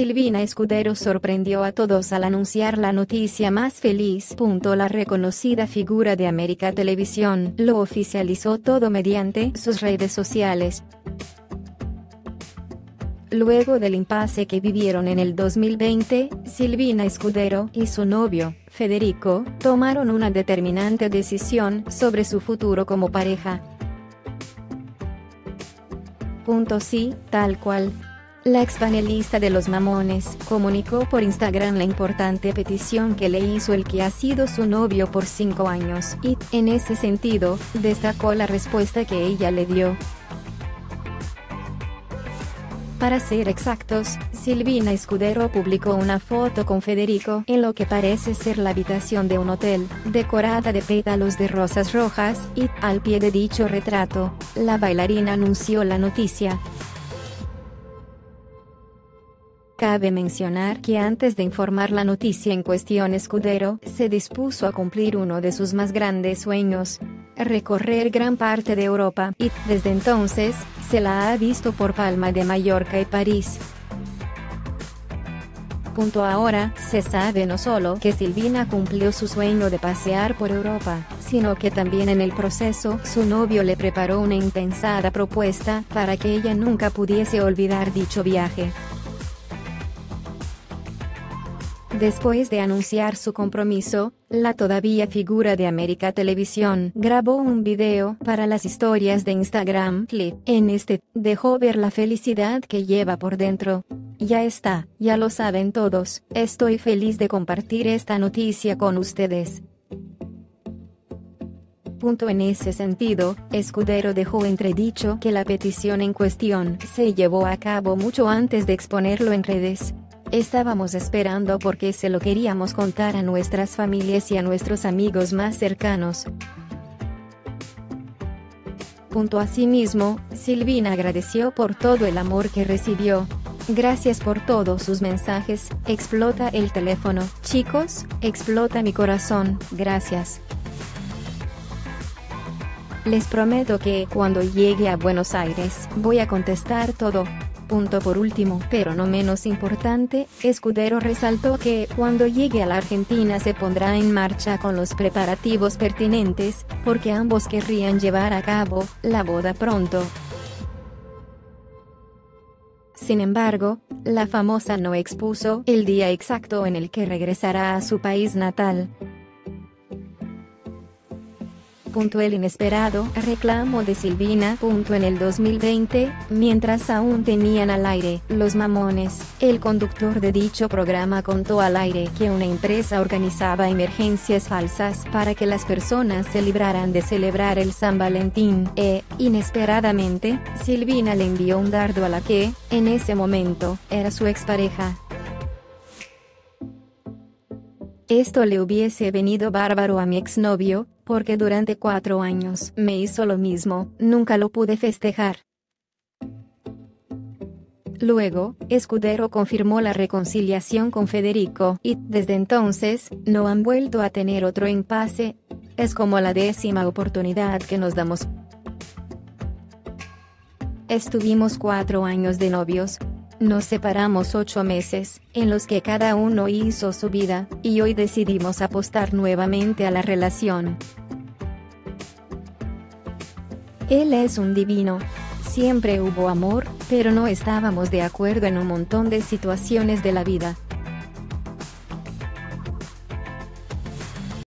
Silvina Escudero sorprendió a todos al anunciar la noticia más feliz. La reconocida figura de América Televisión lo oficializó todo mediante sus redes sociales. Luego del impasse que vivieron en el 2020, Silvina Escudero y su novio, Federico, tomaron una determinante decisión sobre su futuro como pareja. Sí, tal cual. La ex panelista de Los Mamones comunicó por Instagram la importante petición que le hizo el que ha sido su novio por cinco años y, en ese sentido, destacó la respuesta que ella le dio. Para ser exactos, Silvina Escudero publicó una foto con Federico en lo que parece ser la habitación de un hotel, decorada de pétalos de rosas rojas, y, al pie de dicho retrato, la bailarina anunció la noticia. Cabe mencionar que antes de informar la noticia en cuestión Escudero se dispuso a cumplir uno de sus más grandes sueños, recorrer gran parte de Europa, y, desde entonces, se la ha visto por Palma de Mallorca y París. Punto ahora, se sabe no solo que Silvina cumplió su sueño de pasear por Europa, sino que también en el proceso su novio le preparó una intensada propuesta para que ella nunca pudiese olvidar dicho viaje. Después de anunciar su compromiso, la todavía figura de América Televisión grabó un video para las historias de Instagram Clip. En este, dejó ver la felicidad que lleva por dentro. Ya está, ya lo saben todos, estoy feliz de compartir esta noticia con ustedes. Punto en ese sentido, Escudero dejó entredicho que la petición en cuestión se llevó a cabo mucho antes de exponerlo en redes. Estábamos esperando porque se lo queríamos contar a nuestras familias y a nuestros amigos más cercanos. Punto asimismo, Silvina agradeció por todo el amor que recibió. Gracias por todos sus mensajes, explota el teléfono. Chicos, explota mi corazón, gracias. Les prometo que, cuando llegue a Buenos Aires, voy a contestar todo. Punto por último, pero no menos importante, Escudero resaltó que, cuando llegue a la Argentina se pondrá en marcha con los preparativos pertinentes, porque ambos querrían llevar a cabo, la boda pronto. Sin embargo, la famosa no expuso el día exacto en el que regresará a su país natal. El inesperado reclamo de Silvina. En el 2020, mientras aún tenían al aire Los Mamones, el conductor de dicho programa contó al aire que una empresa organizaba emergencias falsas para que las personas se libraran de celebrar el San Valentín e, inesperadamente, Silvina le envió un dardo a la que, en ese momento, era su expareja. Esto le hubiese venido bárbaro a mi exnovio, porque durante cuatro años me hizo lo mismo, nunca lo pude festejar. Luego, Escudero confirmó la reconciliación con Federico, y, desde entonces, no han vuelto a tener otro impasse. Es como la décima oportunidad que nos damos. Estuvimos cuatro años de novios, nos separamos ocho meses, en los que cada uno hizo su vida, y hoy decidimos apostar nuevamente a la relación. Él es un divino. Siempre hubo amor, pero no estábamos de acuerdo en un montón de situaciones de la vida.